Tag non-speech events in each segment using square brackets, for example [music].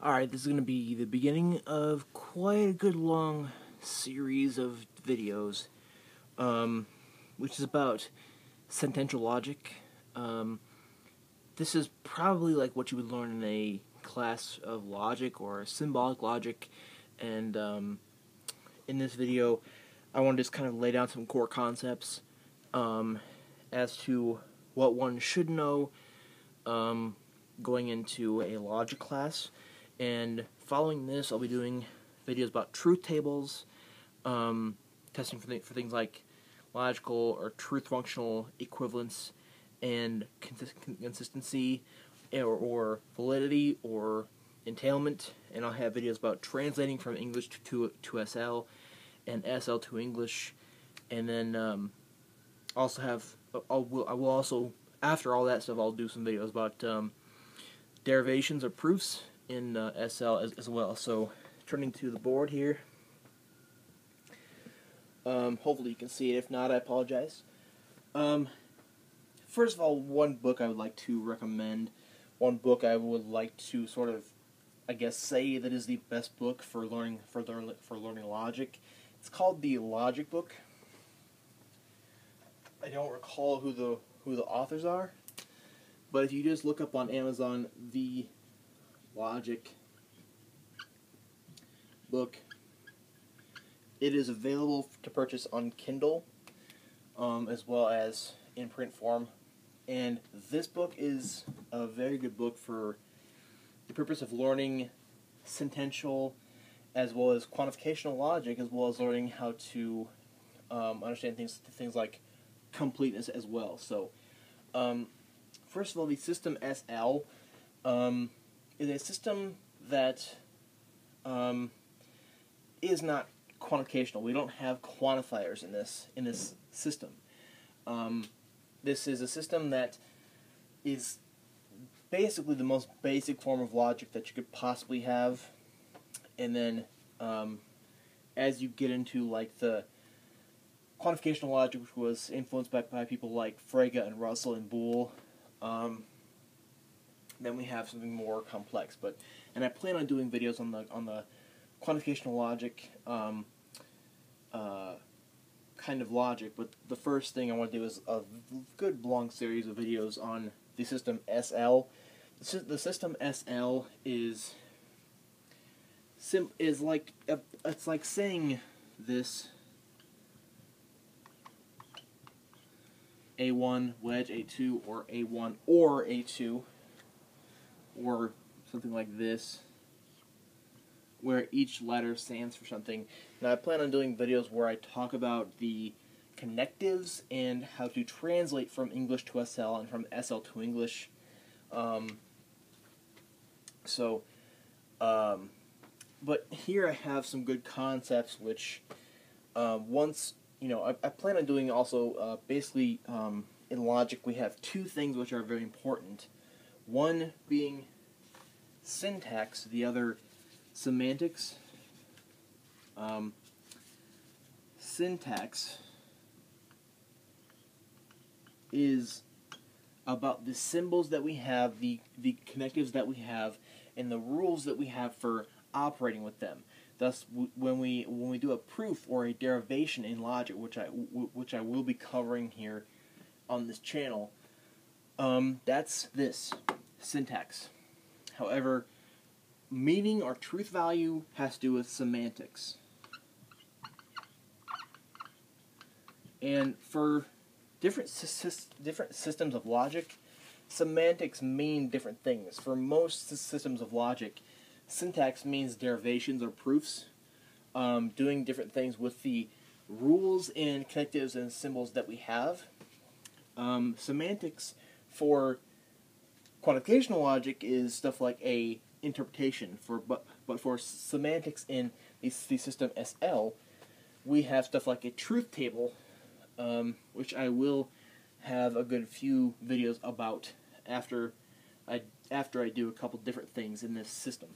Alright, this is going to be the beginning of quite a good long series of videos, um, which is about sentential logic. Um, this is probably like what you would learn in a class of logic or symbolic logic, and um, in this video, I want to just kind of lay down some core concepts um, as to what one should know um, going into a logic class. And following this, I'll be doing videos about truth tables, um, testing for, th for things like logical or truth functional equivalence and cons consistency or, or, validity or entailment. And I'll have videos about translating from English to, to, to SL and SL to English. And then um, also have, I'll, I will also, after all that stuff, I'll do some videos about um, derivations or proofs in uh, SL as, as, well. So turning to the board here. Um, hopefully you can see it. If not, I apologize. Um, first of all, one book I would like to recommend. One book I would like to sort of, I guess, say that is the best book for learning for learn for learning logic. It's called the Logic Book. I don't recall who the who the authors are, but if you just look up on Amazon the Logic book. It is available to purchase on Kindle um, as well as in print form. And this book is a very good book for the purpose of learning sentential as well as quantificational logic, as well as learning how to um, understand things things like completeness as well. So, um, first of all, the system SL. Um, is a system that um, is not quantificational. We don't have quantifiers in this in this system. Um, this is a system that is basically the most basic form of logic that you could possibly have, and then um, as you get into like the quantificational logic, which was influenced by, by people like Frege and Russell and Boole. Um, then we have something more complex. But and I plan on doing videos on the on the quantificational logic um, uh, kind of logic. But the first thing I want to do is a good long series of videos on the system SL. The system SL is sim is like it's like saying this A1 wedge A2 or A1 or A2 or something like this where each letter stands for something. Now I plan on doing videos where I talk about the connectives and how to translate from English to SL and from SL to English. Um, so, um, but here I have some good concepts which um, once, you know, I, I, plan on doing also uh, basically um, in logic we have two things which are very important. One being syntax, the other semantics. Um, syntax is about the symbols that we have, the, the connectives that we have, and the rules that we have for operating with them. Thus, when we when we do a proof or a derivation in logic, which I which I will be covering here on this channel, um, that's this syntax. However, meaning or truth value has to do with semantics. And for different different systems of logic, semantics mean different things. For most systems of logic, syntax means derivations or proofs, um, doing different things with the rules and connectives and symbols that we have. Um, semantics for quantificational logic is stuff like a interpretation for but but for semantics in the, the system SL, we have stuff like a truth table, um, which I will have a good few videos about after I after I do a couple different things in this system.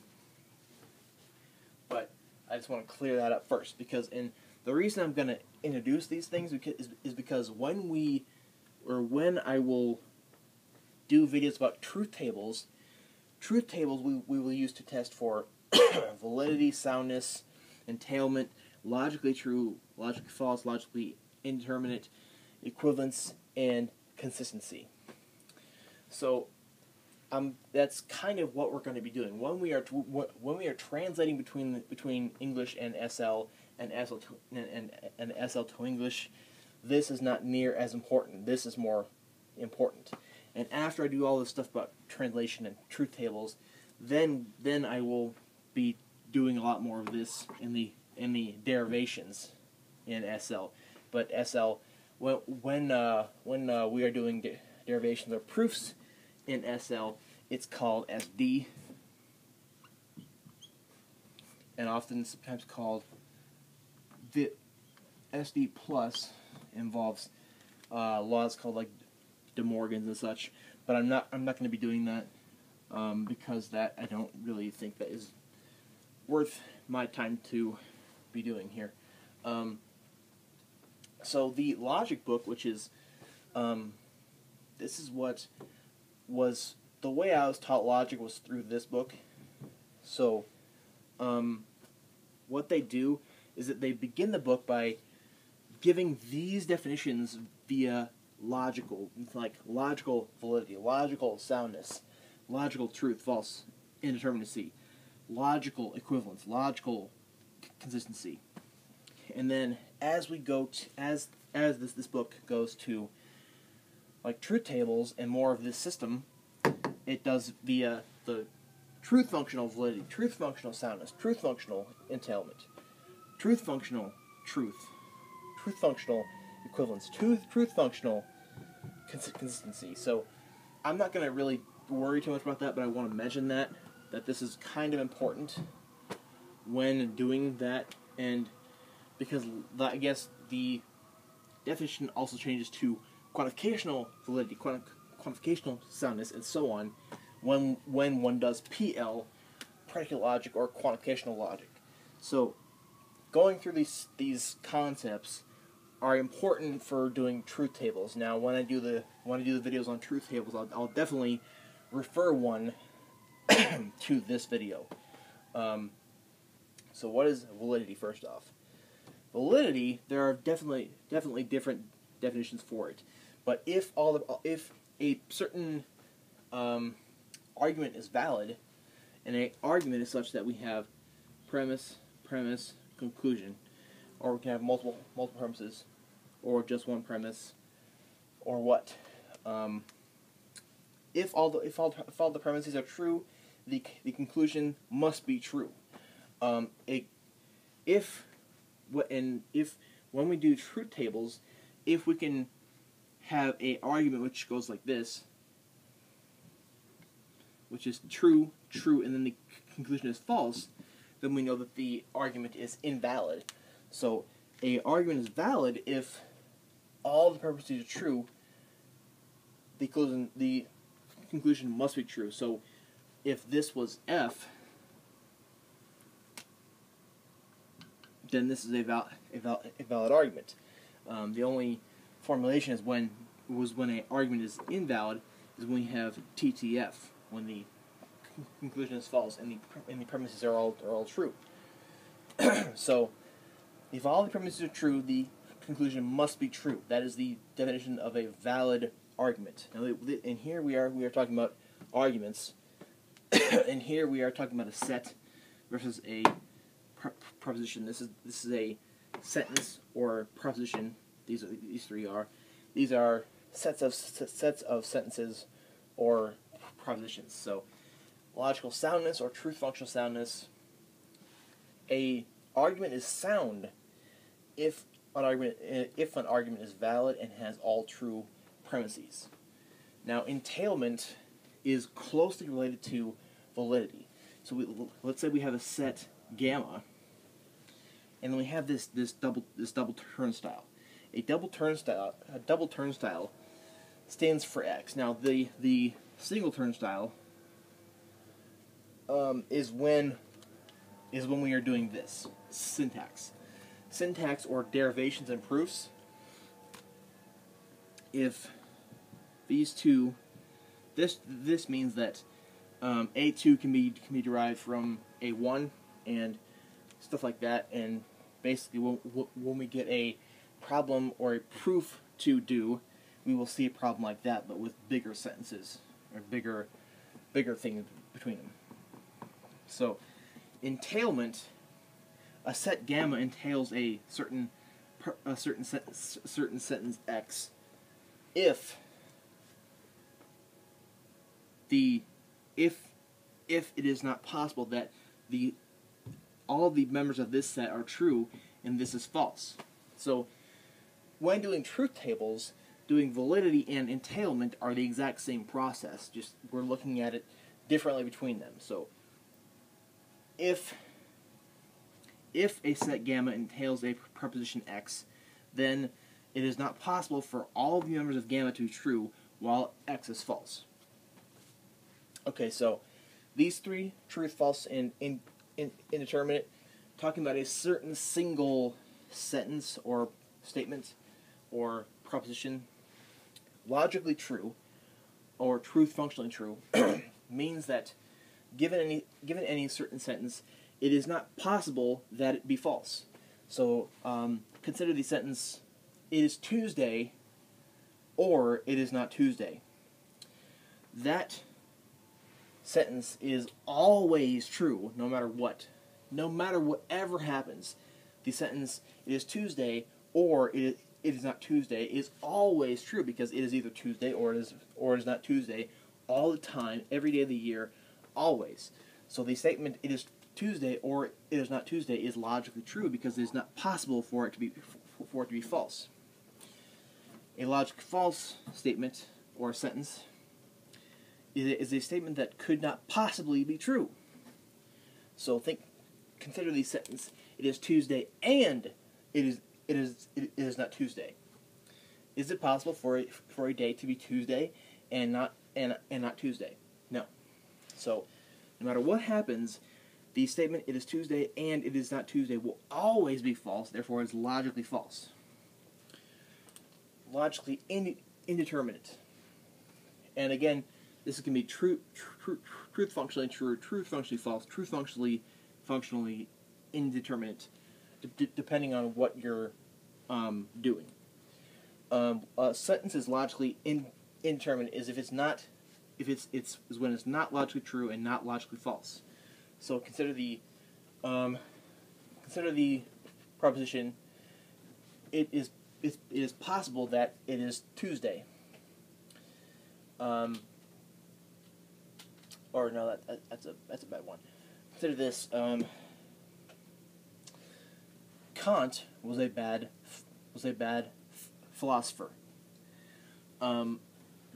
But I just want to clear that up first because in the reason I'm going to introduce these things is because when we or when I will do videos about truth tables, truth tables we, we will use to test for [coughs] validity, soundness, entailment, logically true, logically false, logically indeterminate, equivalence, and consistency. So um, that's kind of what we're going to be doing when we are when we are translating between between English and SL and SL to, and, and, and SL to English. This is not near as important. This is more important. And after I do all this stuff about translation and truth tables, then then I will be doing a lot more of this in the in the derivations in SL. But SL when when uh, when uh, we are doing de derivations or proofs in SL, it's called SD, and often sometimes called the SD plus involves uh, laws called like De Morgan's and such. But I'm not I'm not going to be doing that um, because that I don't really think that is worth my time to be doing here. Um, so the logic book, which is um, this is what was the way I was taught logic was through this book. So, um, what they do is that they begin the book by giving these definitions via logical, like logical validity, logical soundness, logical truth, false, indeterminacy, logical equivalence, logical consistency. And then as we go to, as as this this book goes to like truth tables and more of this system, it does via the truth functional validity, truth functional soundness, truth functional entailment, truth functional truth, truth functional equivalence, truth truth functional cons- consistency. So I'm not going to really worry too much about that, but I want to mention that that this is kind of important when doing that, and because I guess the definition also changes to quantificational validity, quanti- quantificational soundness, and so on, when when one does PL, predicate logic, or quantificational logic. So, going through these these concepts are important for doing truth tables. Now, when I do the when I do the videos on truth tables, I'll, I'll definitely refer one [clears throat] to this video. Um, so, what is validity? First off, validity there are definitely definitely different definitions for it. But if all the if a certain um, argument is valid, and an argument is such that we have premise, premise, conclusion, or we can have multiple multiple premises, or just one premise, or what. Um, if all the if all if all the premises are true, the the conclusion must be true. Um, it, if and if when we do truth tables, if we can have a argument which goes like this, which is true, true, and then the conclusion is false, then we know that the argument is invalid. So a argument is valid if all the purposes are true. The conclusion, the conclusion must be true. So if this was f, then this is a, val- a, val- a valid argument. Um, the only formulation is when was when an argument is invalid is when we have TTF when the conclusion is false and the and the premises are all are all true. [clears throat] so, if all the premises are true, the conclusion must be true. That is the definition of a valid argument. Now, and here we are we are talking about arguments, [coughs] and here we are talking about a set versus a proposition. This is this is a sentence or proposition. These are, these three are. These are sets of sets of sentences or propositions. So, logical soundness or truth functional soundness. A argument is sound if an argument if an argument is valid and has all true premises. Now, entailment is closely related to validity. So, we, let's say we have a set gamma and then we have this this double this double turnstile. A double turnstile a double turnstile stands for x. Now the the single turnstile um, is when is when we are doing this syntax, syntax or derivations and proofs. If these two, this this means that um, A2 can be can be derived from A1 and stuff like that. And basically, when, when we get a problem or a proof to do, we will see a problem like that, but with bigger sentences or bigger bigger things between them. So, entailment, a set gamma entails a certain a certain certain sentence x if the if if it is not possible that the all the members of this set are true and this is false. So when doing truth tables, doing validity and entailment are the exact same process. Just we're looking at it differently between them. So if if a set gamma entails a proposition x, then it is not possible for all the members of gamma to be true while x is false. Okay, so these three, truth, false, and in, in, indeterminate, talking about a certain single sentence or statement or proposition, logically true, or truth functionally true, [clears throat] means that given any given any certain sentence, it is not possible that it be false. So um, consider the sentence: "It is Tuesday," or "It is not Tuesday." That sentence is always true, no matter what. No matter whatever happens, the sentence "It is Tuesday," or "It it is not Tuesday" is always true because it is either Tuesday or it is or it is not Tuesday all the time, every day of the year, always. So the statement "It is Tuesday" or "It is not Tuesday" is logically true because it is not possible for it to be for it to be false. A logic false statement or sentence is a statement that could not possibly be true. So think, consider the sentence: "It is Tuesday, and it is it is it is not Tuesday." Is it possible for a, for a day to be Tuesday and not and and not Tuesday? No. So, no matter what happens, the statement "It is Tuesday and it is not Tuesday" will always be false. Therefore, it's logically false. Logically indeterminate. And again, this can be true, true, truth functionally true, truth functionally false, truth functionally functionally indeterminate, depending on what you're um, doing. Um, a sentence is logically in, indeterminate is if it's not, if it's it's is when it's not logically true and not logically false. So consider the um, consider the proposition. It is it is possible that it is Tuesday. Um, or no, that, that, that's a that's a bad one. Consider this: um, Kant was a bad was a bad philosopher. Um,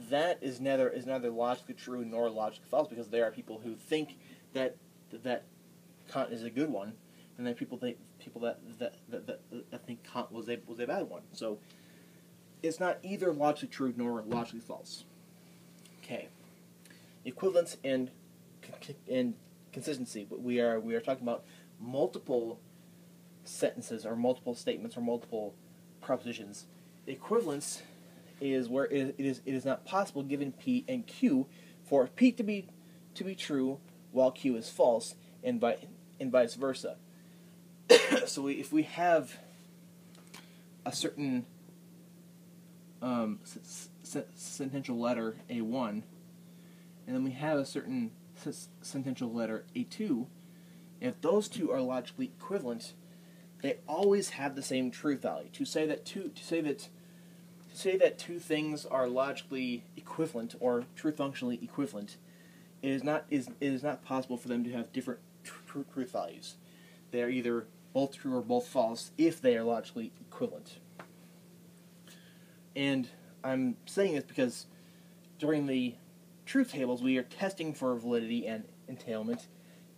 that is neither is neither logically true nor logically false because there are people who think that that Kant is a good one, and then people think people that that, that, that, that think Kant was a was a bad one. So it's not either logically true nor logically false. Okay equivalence and and consistency. We are we are talking about multiple sentences or multiple statements or multiple propositions. Equivalence is where it is it is not possible given P and Q for P to be to be true while Q is false and by and vice versa. [coughs] so we, if we have a certain um, sentential letter A1 and then we have a certain sentential letter A2, if those two are logically equivalent, they always have the same truth value. To say that two to say that to say that two things are logically equivalent or truth functionally equivalent, it is not is it is not possible for them to have different tr- truth values. They are either both true or both false if they are logically equivalent. And I'm saying this because during the truth tables, we are testing for validity and entailment,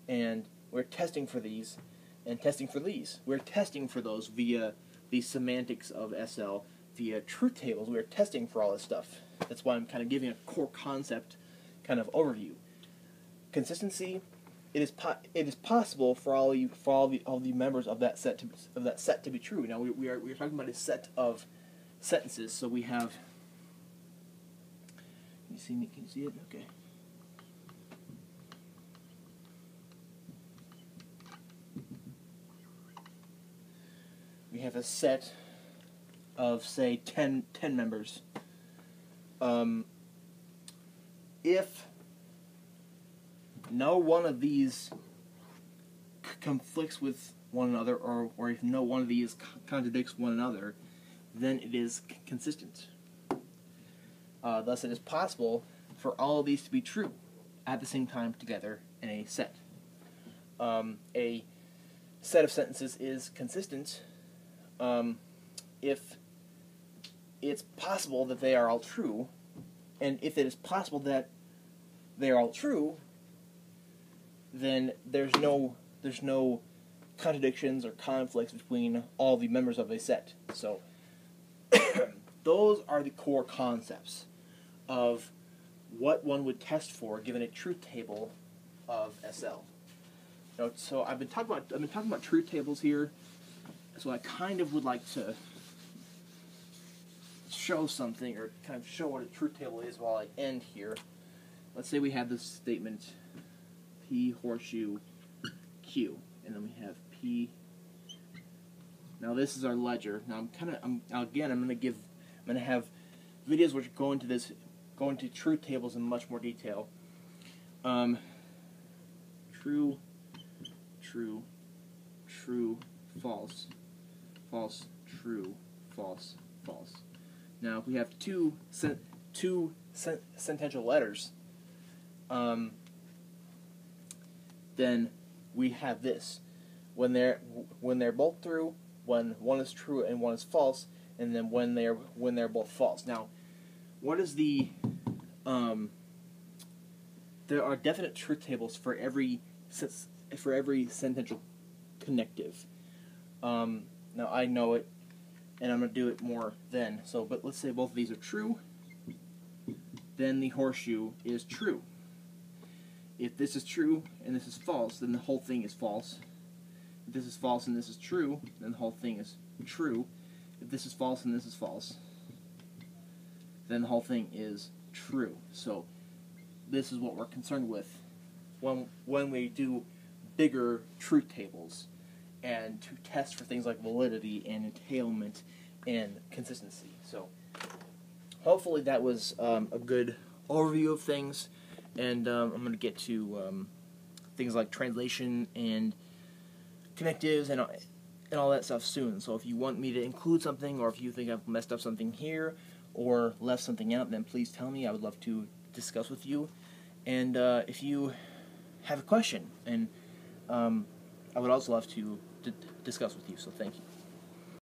and we're testing for these and testing for these. We're testing for those via the semantics of SL via truth tables. We're testing for all this stuff. That's why I'm kind of giving a core concept kind of overview consistency, it is po- it is possible for all you for all the all the members of that set to be, of that set to be true. Now we, we are we are talking about a set of sentences, so we have. Can you see me? Can you see it? Okay. We have a set of say 10, 10 members. Um, if no one of these c- conflicts with one another, or, or if no one of these c- contradicts one another, then it is c- consistent. Uh, thus, it is possible for all of these to be true at the same time together in a set. Um, a set of sentences is consistent um, if it's possible that they are all true, and if it is possible that they are all true, then there's no there's no contradictions or conflicts between all the members of a set. So [coughs] those are the core concepts of what one would test for given a truth table of SL. So I've been talking about I've been talking about truth tables here. So I kind of would like to show something or kind of show what a truth table is while I end here. Let's say we have this statement P horseshoe Q, and then we have P. Now this is our ledger. Now I'm kind of again I'm going to give I'm going to have videos which go into this go into truth tables in much more detail. Um, true, true, true, false, false, true, false, false. Now, if we have two sen- two sen- sentential letters, um, then we have this. When they're when they're both true, when one is true and one is false, and then when they're when they're both false. Now, what is the um, there are definite truth tables for every for every sentential connective. Um, now I know it, and I'm gonna do it more then. So, but let's say both of these are true. Then the horseshoe is true. If this is true and this is false, then the whole thing is false. If this is false and this is true, then the whole thing is true. If this is false and this is false, then the whole thing is true. So this is what we're concerned with when when we do bigger truth tables and to test for things like validity and entailment and consistency. So hopefully that was um, a good overview of things, and um, I'm going to get to um, things like translation and connectives and and all that stuff soon. So if you want me to include something, or if you think I've messed up something here, or left something out, then please tell me. I would love to discuss with you. And uh, if you have a question, and um, I would also love to discuss with you. So thank you.